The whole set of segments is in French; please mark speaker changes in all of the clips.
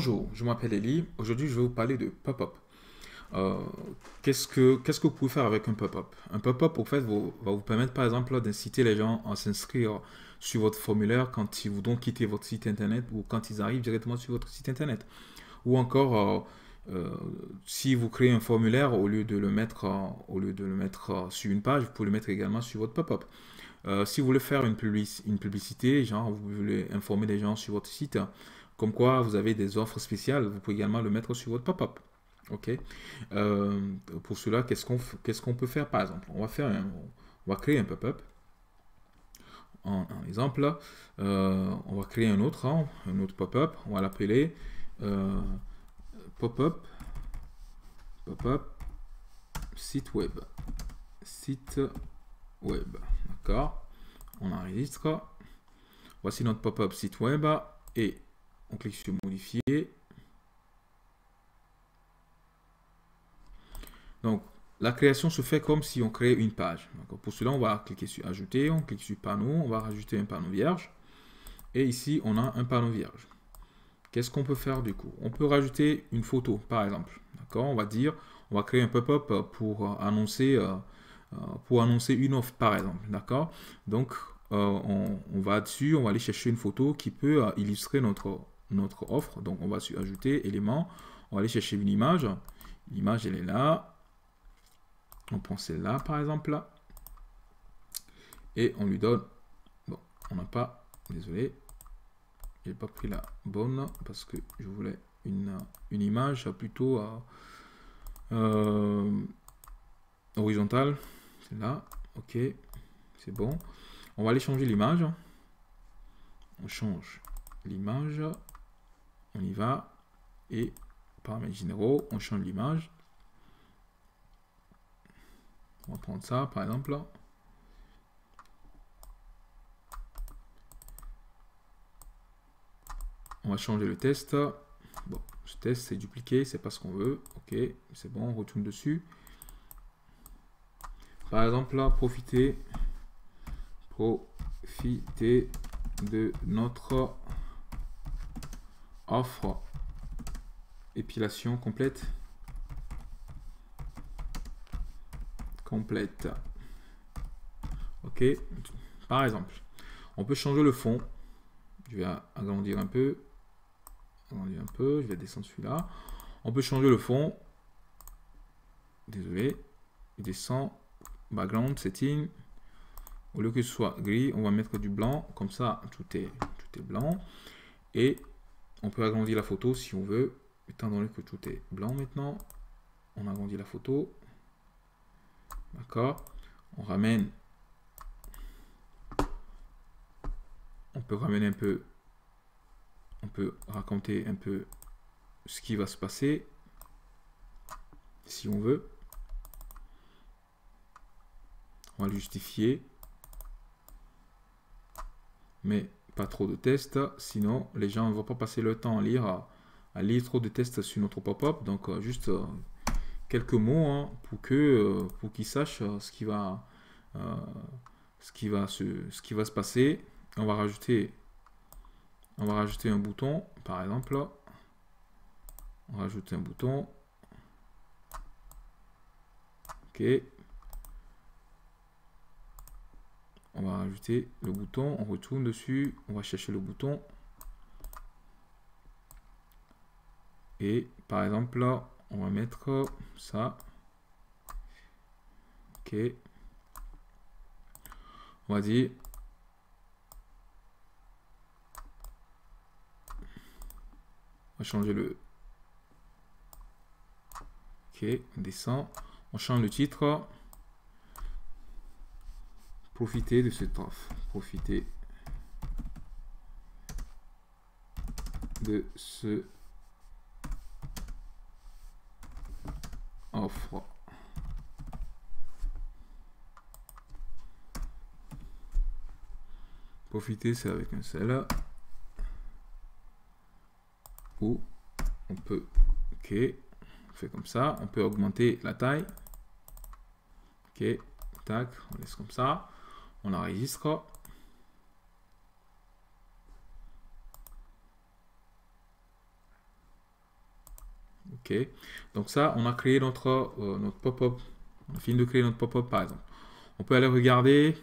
Speaker 1: Bonjour, je m'appelle Eli. Aujourd'hui, je vais vous parler de pop-up. Euh, qu'est-ce que que vous pouvez faire avec un pop-up? Un pop-up, en fait, va vous permettre, par exemple, d'inciter les gens à s'inscrire sur votre formulaire quand ils voudront quitter votre site internet ou quand ils arrivent directement sur votre site internet. Ou encore, euh, euh, si vous créez un formulaire, au lieu de le mettre, au lieu de le mettre sur une page, vous pouvez le mettre également sur votre pop-up. si vous voulez faire une, une publicité, genre vous voulez informer les gens sur votre site, comme quoi vous avez des offres spéciales, vous pouvez également le mettre sur votre pop-up. Ok? Euh, pour cela, qu'est-ce qu'on qu'est-ce qu'on peut faire? Par exemple On va faire on va créer un pop-up. En, exemple, euh, on va créer un autre, hein, un autre pop-up. On va l'appeler euh, pop-up, pop-up, site web, site web. D'accord? On enregistre. Voici notre pop-up site web et on clique sur modifier. Donc, la création se fait comme si on crée une page. Pour cela, on va cliquer sur ajouter, on clique sur panneau, on va rajouter un panneau vierge. Et ici, on a un panneau vierge. Qu'est-ce qu'on peut faire du coup? On peut rajouter une photo, par exemple. D'accord? On va dire, on va créer un pop-up pour annoncer, euh, euh, pour annoncer une offre, par exemple. D'accord? Donc, euh, on, on, va dessus, on va aller chercher une photo qui peut illustrer notre, notre offre. Donc, on va ajouter, élément. On va aller chercher une image. L'image, elle est là. On prend celle-là, par exemple. Là. Et on lui donne... Bon, on n'a pas... Désolé. J'ai pas pris la bonne parce que je voulais une, une image plutôt euh, euh, horizontale. Là. Ok. C'est bon. On va aller changer l'image. On change l'image on y va, et paramètres généraux, on change l'image. On va prendre ça, par exemple. On va changer le test. Bon, ce test, c'est dupliqué, c'est pas ce qu'on veut. Ok, c'est bon, on retourne dessus. Par exemple, là, profiter, profiter de notre offre épilation complète. Complète. Ok. Par exemple on peut changer le fond. Je vais agrandir un peu. Agrandir un peu. Je vais descendre celui-là. On peut changer le fond. Désolé. Il descend background setting. Au lieu que ce soit gris on va mettre du blanc. Comme ça tout est tout est blanc. Et on peut agrandir la photo si on veut, étant donné que tout est blanc maintenant. On agrandit la photo. D'accord On ramène. On peut ramener un peu. On peut raconter un peu ce qui va se passer. Si on veut. On va le justifier. Mais pas trop de tests, sinon les gens ne vont pas passer le temps à lire, à, lire trop de tests sur notre pop-up. Donc euh, juste euh, quelques mots hein, pour que euh, pour qu'ils sachent ce qui va ce qui va se ce qui va se passer. On va rajouter on va rajouter un bouton par exemple. On rajoute un bouton. Ok, on va rajouter le bouton, on retourne dessus, on va chercher le bouton. Et par exemple là, on va mettre ça. Ok. On va dire on va changer le ok on descend on change le titre profiter de cette offre. Profiter de ce offre. Profiter, c'est avec un seul. Ou on peut, ok, on fait comme ça. On peut augmenter la taille. Ok, tac, on laisse comme ça on enregistre. Ok, donc ça, on a créé notre, euh, notre pop-up. On a fini de créer notre pop-up par exemple. On peut aller regarder.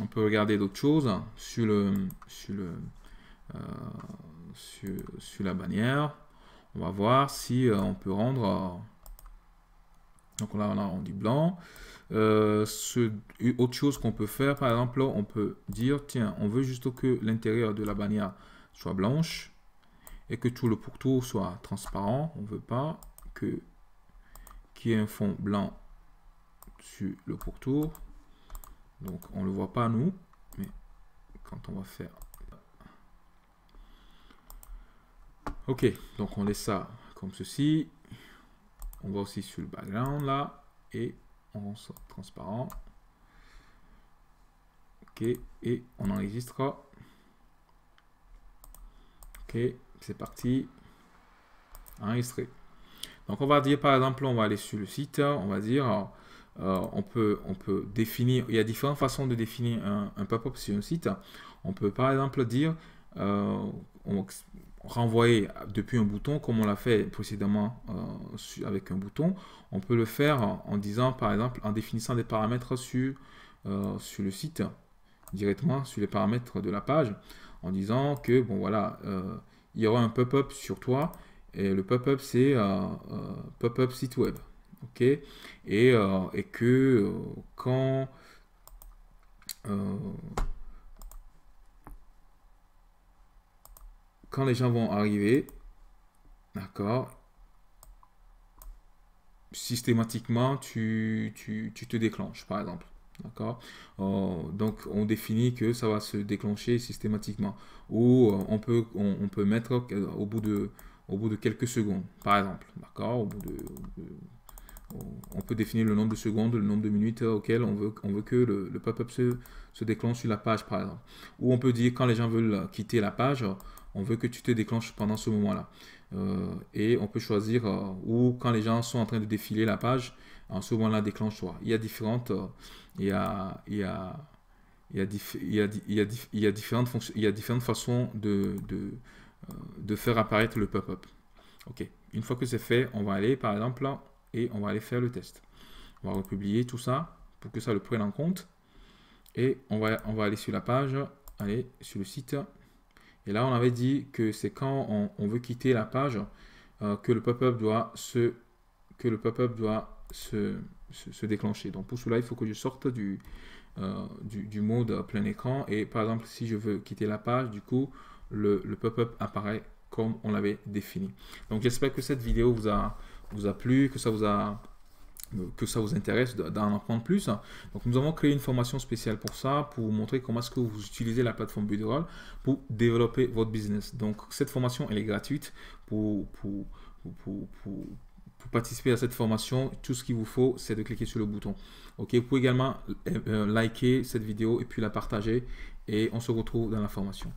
Speaker 1: On peut regarder d'autres choses sur le, sur, le, euh, sur, la bannière. On va voir si euh, on peut rendre. donc là, on a rendu blanc. Ce, autre chose qu'on peut faire, par exemple, on peut dire, tiens, on veut juste que l'intérieur de la bannière soit blanche et que tout le pourtour soit transparent. On ne veut pas que qu'il y ait un fond blanc sur le pourtour. Donc on ne le voit pas nous, mais quand on va faire... Ok, donc on laisse ça comme ceci. On va aussi sur le background là, et on ça transparent. Ok, et on enregistre. Ok, c'est parti. Enregistrer. Donc on va dire par exemple, on va aller sur le site, on va dire, euh, on, peut, on peut définir, il y a différentes façons de définir un, pop-up sur un site. On peut par exemple dire, euh, renvoyer depuis un bouton, comme on l'a fait précédemment euh, avec un bouton. On peut le faire en, disant par exemple, en définissant des paramètres sur, sur le site, directement sur les paramètres de la page, en disant que, bon voilà, il y aura un pop-up sur toi. Et le pop-up, c'est euh, euh, pop-up site web. OK? Euh, et que quand quand les gens vont arriver, d'accord, systématiquement, tu, tu, tu, te déclenches, par exemple. D'accord Donc, on définit que ça va se déclencher systématiquement. Ou on peut, on, peut mettre au bout, de, au bout de quelques secondes, par exemple. D'accord on peut définir le nombre de secondes, le nombre de minutes auquel on veut, on veut que le, pop-up se, se, déclenche sur la page, par exemple. Ou on peut dire quand les gens veulent quitter la page, on veut que tu te déclenches pendant ce moment-là. Euh, et on peut choisir, euh, ou quand les gens sont en train de défiler la page, en ce moment-là, déclenche-toi. Il y a différentes, euh, il y différentes fonctions, il y différentes façons de, de, de faire apparaître le pop-up. Ok, une fois que c'est fait, on va aller par exemple là et on va aller faire le test. On va republier tout ça pour que ça le prenne en compte. Et on va, on va aller sur la page, aller sur le site et là, on avait dit que c'est quand on, veut quitter la page euh, que le pop-up doit, se, que le pop doit se, se, déclencher. Donc pour cela, il faut que je sorte du, euh, du, mode plein écran. Et par exemple, si je veux quitter la page, du coup, le, le pop-up apparaît comme on l'avait défini. Donc j'espère que cette vidéo vous a, vous a plu, que ça vous a que ça vous intéresse d'en apprendre plus. Donc nous avons créé une formation spéciale pour ça, pour vous montrer comment est-ce que vous utilisez la plateforme Builderall pour développer votre business. Donc cette formation, elle est gratuite. Pour, participer à cette formation, tout ce qu'il vous faut, c'est de cliquer sur le bouton. Vous pouvez également euh, euh, liker cette vidéo et puis la partager. Et on se retrouve dans la formation.